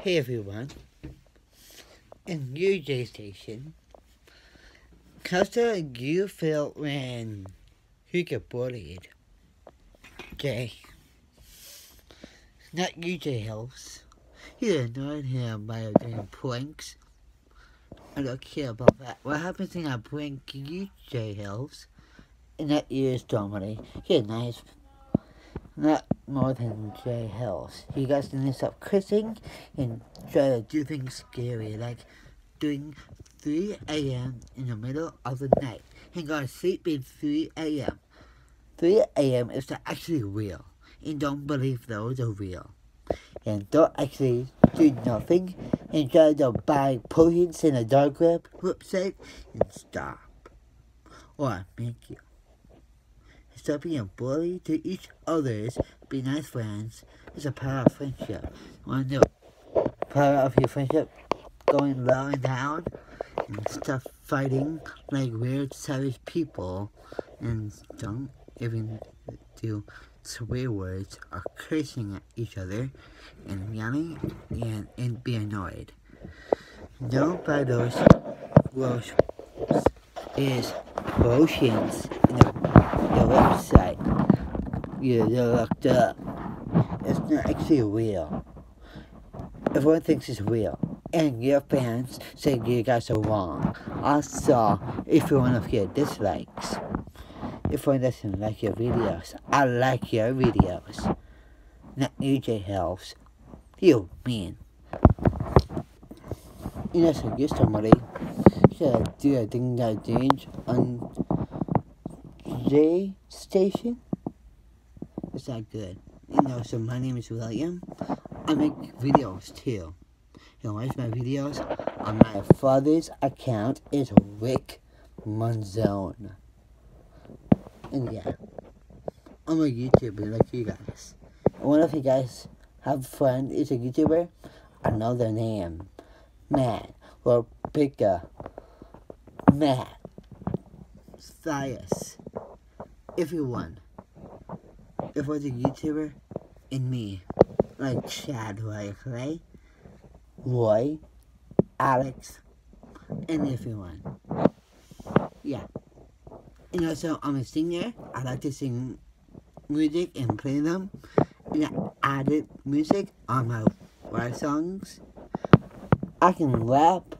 Hey everyone. In UJ station, how do you feel when you get bullied? Jay. Not UJ Hills. You annoyed him by doing pranks. I don't care about that. What happens when I prank UJ Hills? And that is Dominic. Nice. Not more than Jay Hills. You guys need to stop kissing and try to do things scary, like doing 3 a.m. in the middle of the night and go to sleep in 3 a.m. 3 a.m. is actually real, and don't believe those are real. And don't actually do nothing and try to buy potions in a dark web website and stop. Oh, or make you. Stop being a bully to each others. Be nice friends. It's a power of friendship. Want to know power of your friendship going low and down and stop fighting like weird savage people and don't even do swear words or cursing at each other and yelling and, and be annoyed. Don't buy those gross is potions in the, the website you looked up. It's not actually real. Everyone thinks it's real. And your fans say you guys are wrong. Also, if you're one of your dislikes, if one doesn't like your videos, I like your videos. Not UJ Helps. You mean. You know, so you're somebody should do a thing that change on J station. It's that good. You know, so my name is William. I make videos too. You watch my videos on my father's account is Rick Monzon. And yeah, I'm a YouTuber like you guys. And one of you guys have a friend is a YouTuber, I know their name. Matt or Pika. Matt. Thias. Everyone. If was a YouTuber and me. Like Chad Roy, okay? Roy, Alex, and everyone. Yeah. And also, I'm a singer. I like to sing music and play them. And I added music on my rap songs. I can rap,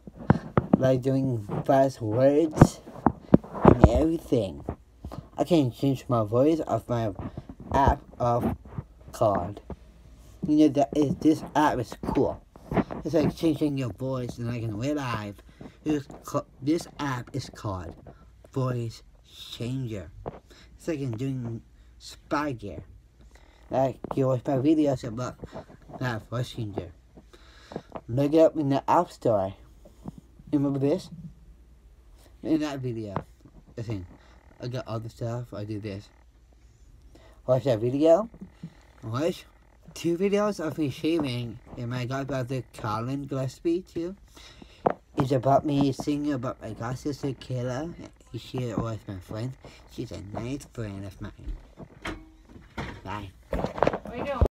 like doing fast words and everything. I can change my voice of my app of card. You know that is this app is cool. It's like changing your voice and I can live. This, app is called Voice Changer. It's like in doing spy gear. Like you watch my videos about that voice changer. Look it up in the app store. Remember this? In that video. Listen, I got the stuff, I do this. Watch that video. Watch two videos of me shaving and I got about the Colin Gillespie too. It's about me singing about my god sister Kayla. She was my friend. She's a nice friend of mine. Bye.